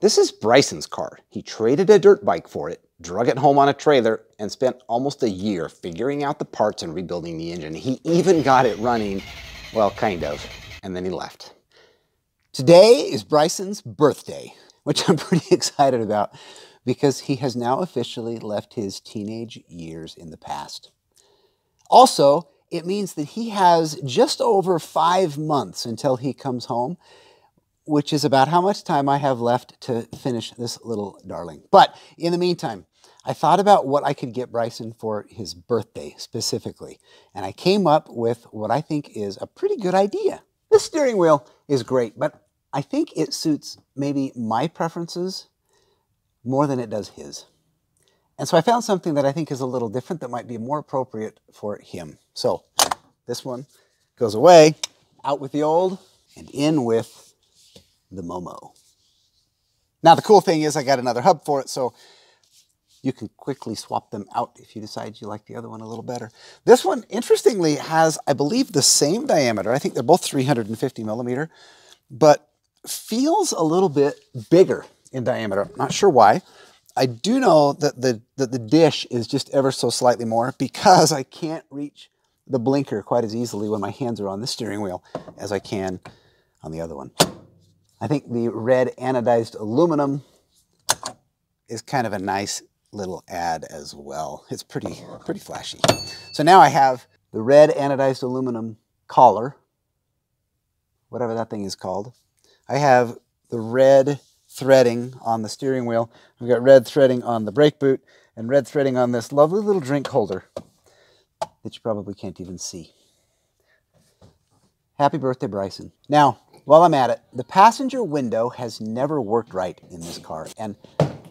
This is Bryson's car. He traded a dirt bike for it, drug it home on a trailer, and spent almost a year figuring out the parts and rebuilding the engine. He even got it running, well, kind of, and then he left. Today is Bryson's birthday, which I'm pretty excited about because he has now officially left his teenage years in the past. Also, it means that he has just over five months until he comes home, which is about how much time I have left to finish this little darling. But in the meantime, I thought about what I could get Bryson for his birthday specifically, and I came up with what I think is a pretty good idea. This steering wheel is great, but I think it suits maybe my preferences more than it does his. And so I found something that I think is a little different that might be more appropriate for him. So this one goes away, out with the old, and in with the Momo. Now the cool thing is I got another hub for it, so you can quickly swap them out if you decide you like the other one a little better. This one, interestingly, has, I believe, the same diameter. I think they're both 350 millimeter, but feels a little bit bigger in diameter. I'm not sure why. I do know that the, that the dish is just ever so slightly more because I can't reach the blinker quite as easily when my hands are on the steering wheel as I can on the other one. I think the red anodized aluminum is kind of a nice little add as well. It's pretty, pretty flashy. So now I have the red anodized aluminum collar, whatever that thing is called. I have the red threading on the steering wheel. I've got red threading on the brake boot and red threading on this lovely little drink holder that you probably can't even see. Happy birthday, Bryson. Now, while I'm at it, the passenger window has never worked right in this car, and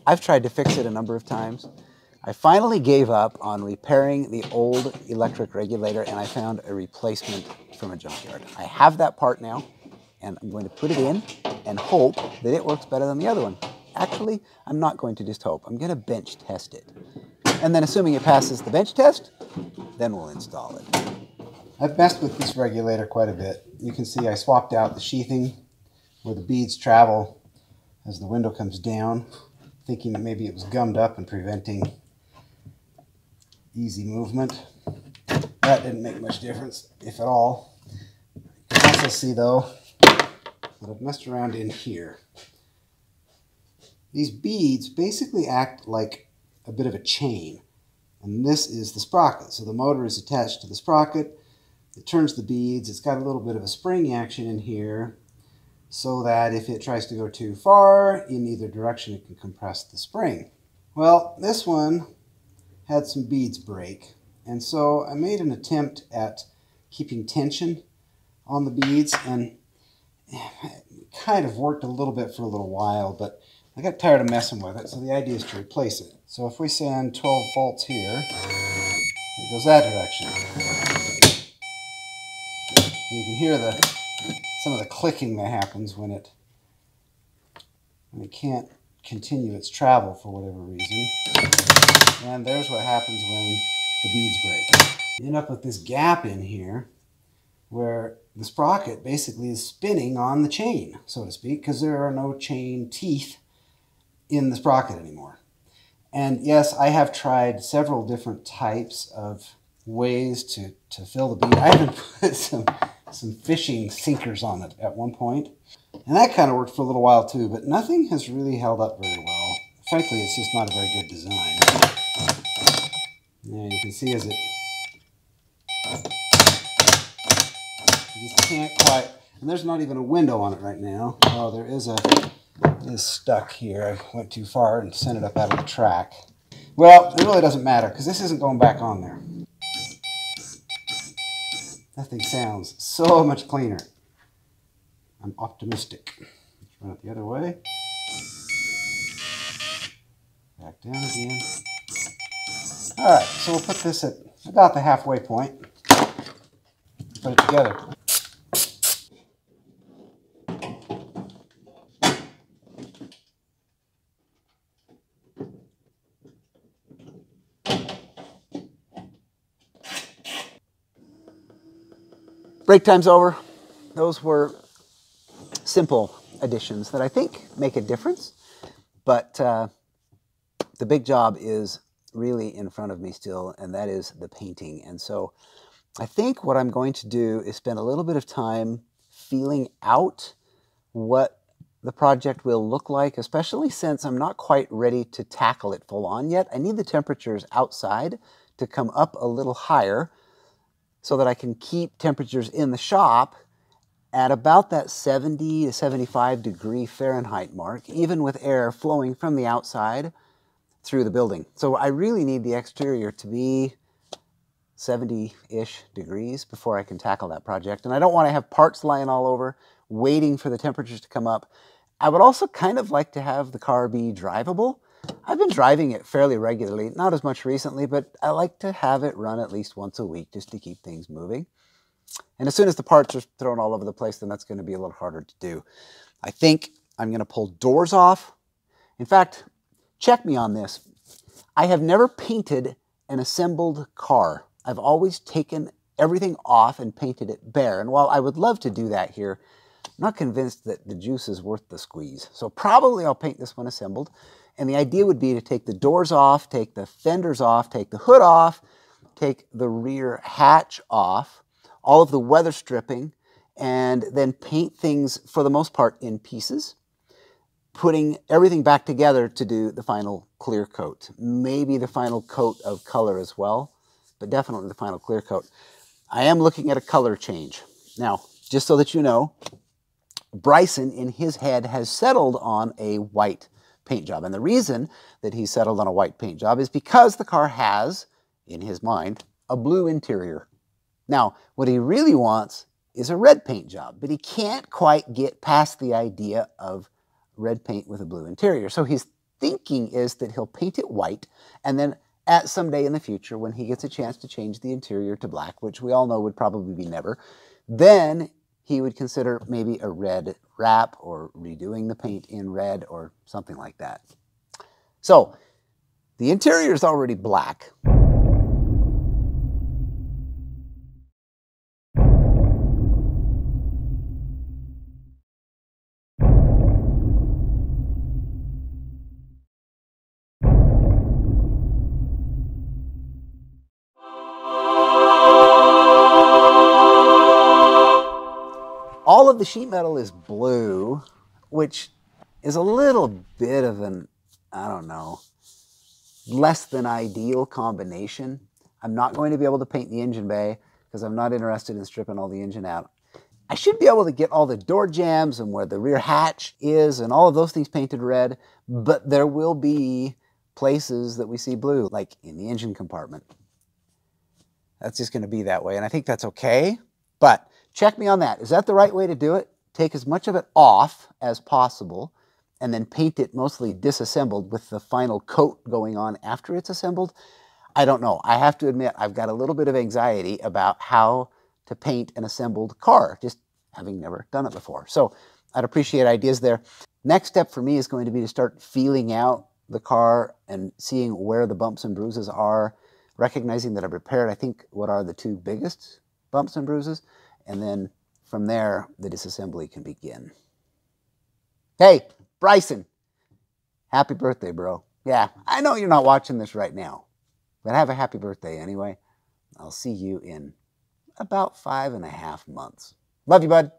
I've tried to fix it a number of times. I finally gave up on repairing the old electric regulator, and I found a replacement from a junkyard. I have that part now, and I'm going to put it in and hope that it works better than the other one. Actually, I'm not going to just hope. I'm going to bench test it. And then assuming it passes the bench test, then we'll install it. I've messed with this regulator quite a bit. You can see I swapped out the sheathing where the beads travel as the window comes down, thinking that maybe it was gummed up and preventing easy movement. That didn't make much difference, if at all. You can also see though that I've messed around in here. These beads basically act like a bit of a chain. And this is the sprocket. So the motor is attached to the sprocket. It turns the beads. It's got a little bit of a spring action in here so that if it tries to go too far in either direction, it can compress the spring. Well, this one had some beads break. And so I made an attempt at keeping tension on the beads and it kind of worked a little bit for a little while, but I got tired of messing with it, so the idea is to replace it. So if we send 12 volts here, it goes that direction. You can hear the some of the clicking that happens when it when it can't continue its travel for whatever reason. And there's what happens when the beads break. You end up with this gap in here where the sprocket basically is spinning on the chain, so to speak, because there are no chain teeth in the sprocket anymore. And yes, I have tried several different types of ways to, to fill the bead. I even put some, some fishing sinkers on it at one point. And that kind of worked for a little while too, but nothing has really held up very well. Frankly, it's just not a very good design. Now you can see as it... You just can't quite... And there's not even a window on it right now. Oh, there is a is stuck here. I went too far and sent it up out of the track. Well, it really doesn't matter because this isn't going back on there. That thing sounds so much cleaner. I'm optimistic. Let's run it the other way. Back down again. All right, so we'll put this at about the halfway point. Put it together. Break time's over. Those were simple additions that I think make a difference. But uh, the big job is really in front of me still, and that is the painting. And so I think what I'm going to do is spend a little bit of time feeling out what the project will look like, especially since I'm not quite ready to tackle it full on yet. I need the temperatures outside to come up a little higher so that I can keep temperatures in the shop at about that 70 to 75 degree Fahrenheit mark, even with air flowing from the outside through the building. So I really need the exterior to be 70-ish degrees before I can tackle that project. And I don't want to have parts lying all over, waiting for the temperatures to come up. I would also kind of like to have the car be drivable. I've been driving it fairly regularly, not as much recently, but I like to have it run at least once a week just to keep things moving. And as soon as the parts are thrown all over the place, then that's going to be a little harder to do. I think I'm going to pull doors off. In fact, check me on this. I have never painted an assembled car. I've always taken everything off and painted it bare. And while I would love to do that here, not convinced that the juice is worth the squeeze. So probably I'll paint this one assembled. And the idea would be to take the doors off, take the fenders off, take the hood off, take the rear hatch off, all of the weather stripping, and then paint things for the most part in pieces, putting everything back together to do the final clear coat. Maybe the final coat of color as well, but definitely the final clear coat. I am looking at a color change. Now, just so that you know, Bryson in his head has settled on a white paint job. And the reason that he settled on a white paint job is because the car has, in his mind, a blue interior. Now, what he really wants is a red paint job, but he can't quite get past the idea of red paint with a blue interior. So his thinking is that he'll paint it white and then at some day in the future when he gets a chance to change the interior to black, which we all know would probably be never, then he would consider maybe a red wrap or redoing the paint in red or something like that. So the interior is already black. The sheet metal is blue, which is a little bit of an, I don't know, less than ideal combination. I'm not going to be able to paint the engine bay because I'm not interested in stripping all the engine out. I should be able to get all the door jambs and where the rear hatch is and all of those things painted red, but there will be places that we see blue, like in the engine compartment. That's just going to be that way, and I think that's okay. But Check me on that. Is that the right way to do it? Take as much of it off as possible and then paint it mostly disassembled with the final coat going on after it's assembled. I don't know. I have to admit I've got a little bit of anxiety about how to paint an assembled car, just having never done it before. So I'd appreciate ideas there. Next step for me is going to be to start feeling out the car and seeing where the bumps and bruises are, recognizing that I've repaired, I think, what are the two biggest bumps and bruises, and then from there, the disassembly can begin. Hey, Bryson, happy birthday, bro. Yeah, I know you're not watching this right now, but have a happy birthday anyway. I'll see you in about five and a half months. Love you, bud.